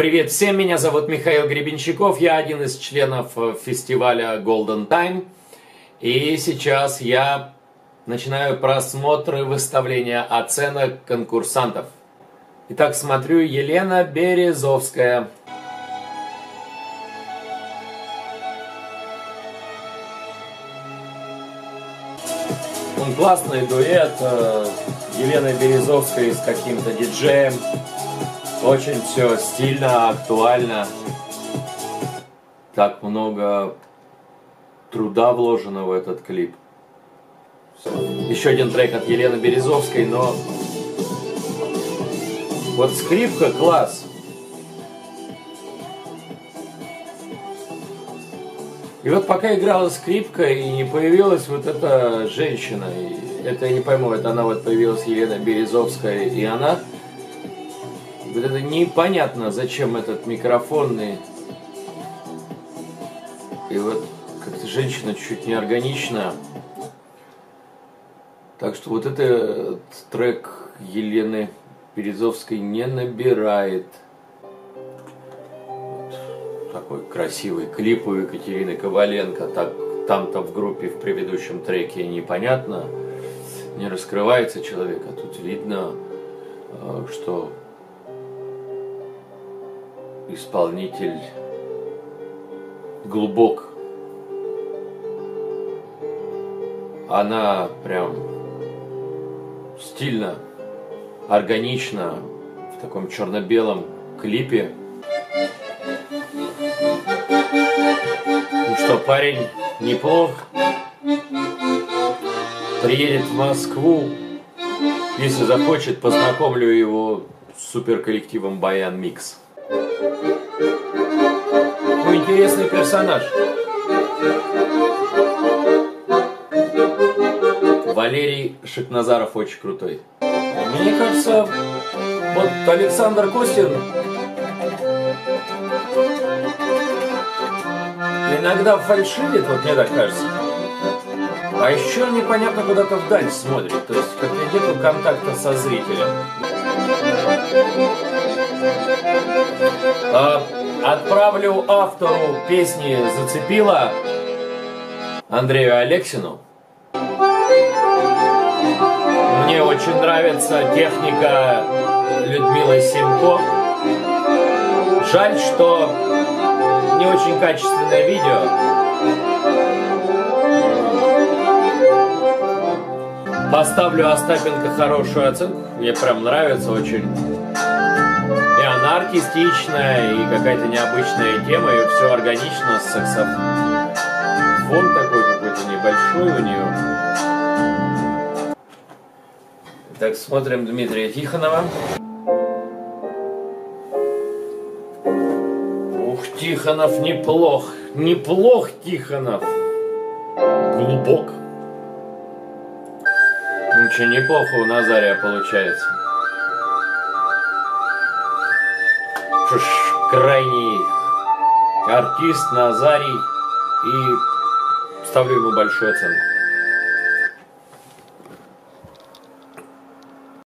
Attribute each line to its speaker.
Speaker 1: Привет всем, меня зовут Михаил Гребенщиков, я один из членов э, фестиваля Golden Time. И сейчас я начинаю просмотры выставления оценок конкурсантов. Итак, смотрю Елена Березовская. Он классный дуэт э, Елены Березовской с каким-то диджеем. Очень все стильно, актуально. Так много труда вложено в этот клип. Еще один трек от Елены Березовской, но вот скрипка класс. И вот пока играла скрипка и не появилась вот эта женщина, это я не пойму, это она вот появилась Елена Березовская, и она вот это непонятно, зачем этот микрофон. И, и вот как-то женщина чуть не органична. Так что вот этот трек Елены Березовской не набирает. Такой красивый клип у Екатерины Коваленко. Так, там-то в группе в предыдущем треке непонятно, не раскрывается человек, а тут видно, э, что исполнитель глубок. Она прям стильно, органично в таком черно-белом клипе. Ну что, парень неплох. Приедет в Москву. Если захочет, познакомлю его с суперколлективом Баян Микс. Какой интересный персонаж. Валерий Шикназаров очень крутой. Мне кажется, вот Александр Костин иногда фальшивит, вот мне так кажется. А еще непонятно куда-то вдаль смотрит, то есть как-то нету контакта со зрителем. А, отправлю автору песни «Зацепила» Андрею Алексину. Мне очень нравится техника Людмилы Симко. Жаль, что не очень качественное видео. Поставлю Остапенко хорошую оценку. Мне прям нравится очень. Артистичная, и какая-то необычная тема, и все органично, саксофон. Фон такой какой-то небольшой у нее. Так, смотрим Дмитрия Тихонова. Ух, Тихонов неплох. Неплох Тихонов. Глубок. Ничего, неплохо у Назария получается. Что ж, крайний артист Назарий. И ставлю ему большую оценку.